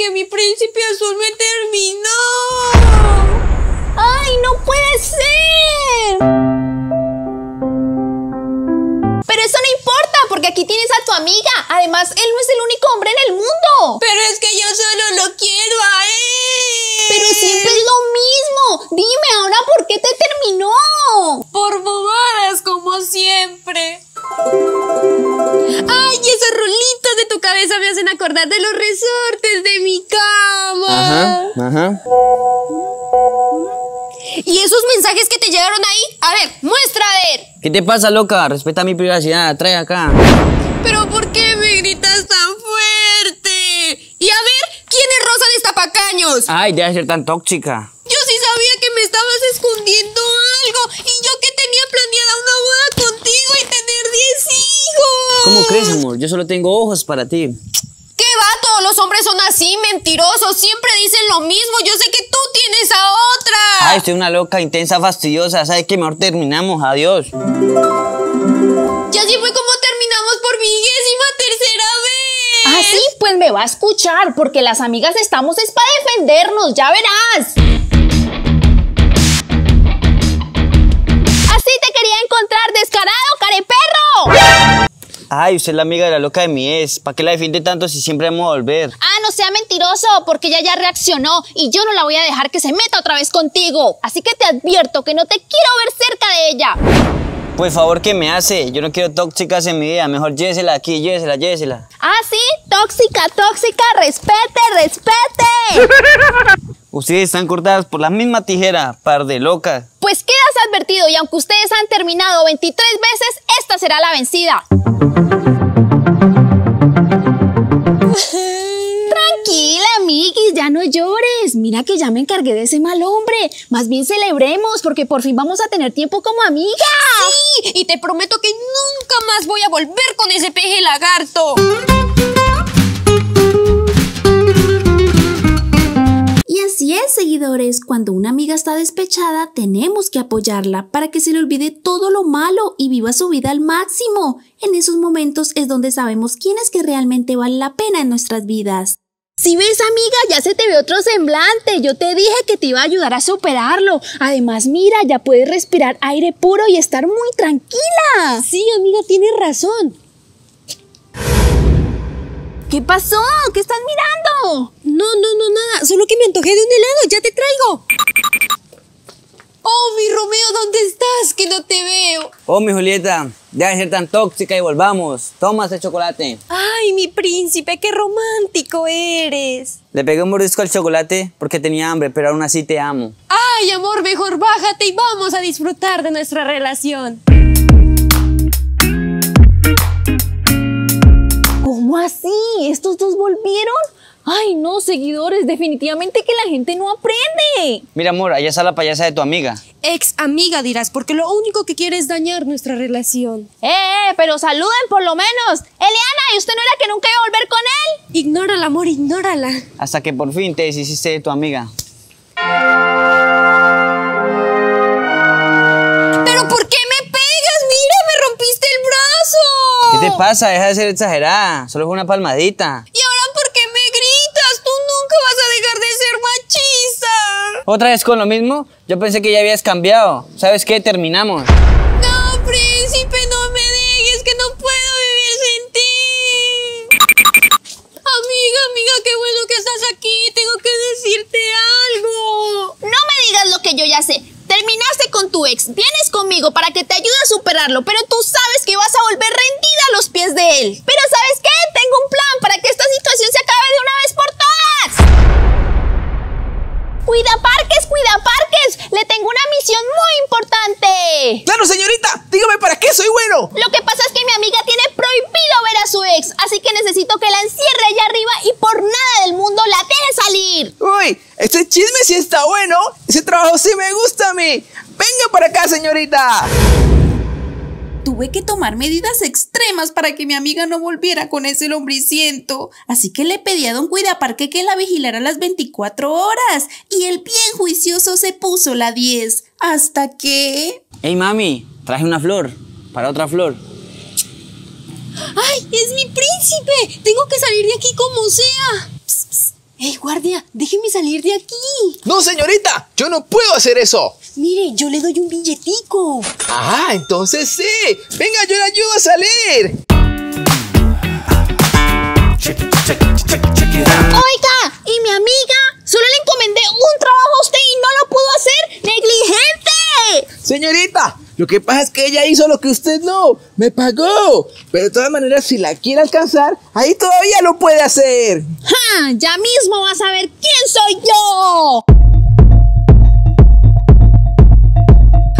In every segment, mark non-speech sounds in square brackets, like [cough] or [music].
que mi príncipe azul me terminó. ¡Ay, no puede ser! Pero eso no importa, porque aquí tienes a tu amiga. Además, él no es el único hombre en el mundo. Pero es que yo solo lo quiero a él. Pero siempre es lo mismo Ajá. ¿Y esos mensajes que te llegaron ahí? A ver, muestra a ver. ¿Qué te pasa, loca? Respeta mi privacidad, trae acá. ¿Pero por qué me gritas tan fuerte? Y a ver, ¿quién es Rosa Destapacaños? Ay, debe ser tan tóxica. Yo sí sabía que me estabas escondiendo algo. Y yo que tenía planeada una boda contigo y tener 10 hijos. ¿Cómo crees, amor? Yo solo tengo ojos para ti. Todos los hombres son así, mentirosos. Siempre dicen lo mismo. Yo sé que tú tienes a otra. Ay, soy una loca, intensa, fastidiosa. ¿Sabes qué? Mejor terminamos. Adiós. Y así fue como terminamos por vigésima tercera vez. Ah, sí, pues me va a escuchar, porque las amigas estamos es para defendernos, ya verás. Ay, usted es la amiga de la loca de mi ex. ¿Para qué la defiende tanto si siempre vamos a volver? Ah, no sea mentiroso, porque ella ya reaccionó y yo no la voy a dejar que se meta otra vez contigo. Así que te advierto que no te quiero ver cerca de ella. Pues favor que me hace. Yo no quiero tóxicas en mi vida. Mejor llévesela aquí, llévesela, llévesela. Ah, sí, tóxica, tóxica, respete, respete. [laughs] Ustedes están cortadas por la misma tijera, par de locas. Pues quedas advertido y aunque ustedes han terminado 23 veces, esta será la vencida. [laughs] Tranquila, amiguis, ya no llores. Mira que ya me encargué de ese mal hombre. Más bien celebremos porque por fin vamos a tener tiempo como amigas. Sí, y te prometo que nunca más voy a volver con ese peje lagarto. Y así es, seguidores, cuando una amiga está despechada, tenemos que apoyarla para que se le olvide todo lo malo y viva su vida al máximo. En esos momentos es donde sabemos quién es que realmente vale la pena en nuestras vidas. Si ves, amiga, ya se te ve otro semblante. Yo te dije que te iba a ayudar a superarlo. Además, mira, ya puedes respirar aire puro y estar muy tranquila. Sí, amiga, tienes razón. ¿Qué pasó? ¿Qué estás mirando? No, no, no, nada. Solo que me antojé de un helado. Ya te traigo. Oh, mi Romeo, ¿dónde estás? Que no te veo. Oh, mi Julieta, deja de ser tan tóxica y volvamos. Toma ese chocolate. Ay, mi príncipe, qué romántico eres. Le pegué un mordisco al chocolate porque tenía hambre, pero aún así te amo. Ay, amor, mejor bájate y vamos a disfrutar de nuestra relación. Ay, no, seguidores, definitivamente que la gente no aprende. Mira, amor, allá está la payasa de tu amiga. Ex amiga dirás, porque lo único que quiere es dañar nuestra relación. Eh, eh, pero saluden por lo menos. Eliana, ¿y usted no era que nunca iba a volver con él? Ignórala, amor, ignórala. Hasta que por fin te deshiciste de tu amiga. ¿Pero por qué me pegas? Mira, me rompiste el brazo. ¿Qué te pasa? Deja de ser exagerada. Solo es una palmadita. ¿Y ahora por qué me gritas? Tú nunca vas a dejar de ser machista. ¿Otra vez con lo mismo? Yo pensé que ya habías cambiado. ¿Sabes qué? Terminamos. No, príncipe, no me dejes, que no puedo vivir sin ti. Amiga, amiga, qué bueno que estás aquí. Tengo que decirte algo. No me digas lo que yo ya sé. Terminaste con tu ex, vienes conmigo para que te ayude a superarlo, pero tú sabes que vas a volver rendida a los pies de él. Pero Claro, señorita, dígame para qué soy bueno. Lo que pasa es que mi amiga tiene prohibido ver a su ex, así que necesito que la encierre allá arriba y por nada del mundo la deje salir. Uy, este chisme sí está bueno. Ese trabajo sí me gusta a mí. Venga para acá, señorita. Tuve que tomar medidas extremas para que mi amiga no volviera con ese lombriciento. Así que le pedí a don Cuidaparque que la vigilara las 24 horas. Y el bien juicioso se puso la 10. Hasta que... Hey, mami, traje una flor. Para otra flor. ¡Ay, es mi príncipe! Tengo que salir de aquí como sea. Psst, psst. ¡Ey, guardia! ¡Déjeme salir de aquí! No, señorita, yo no puedo hacer eso. Mire, yo le doy un billetico. Ah, entonces sí. Venga, yo le ayudo a salir. Lo que pasa es que ella hizo lo que usted no, me pagó. Pero de todas maneras, si la quiere alcanzar, ahí todavía lo puede hacer. ¡Ja! Ya mismo vas a ver quién soy yo.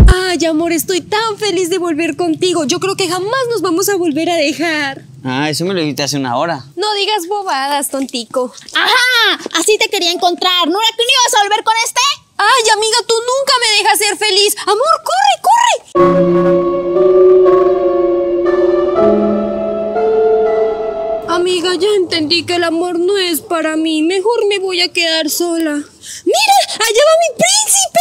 Ay, amor, estoy tan feliz de volver contigo. Yo creo que jamás nos vamos a volver a dejar. Ah, eso me lo dijiste hace una hora. No digas bobadas, tontico. ¡Ajá! Así te quería encontrar. ¿No era que no ibas a volver con este? Ay, amiga, tú nunca me dejas ser feliz. Amor, corre, corre. Amiga, ya entendí que el amor no es para mí. Mejor me voy a quedar sola. ¡Mira! ¡Allá va mi príncipe!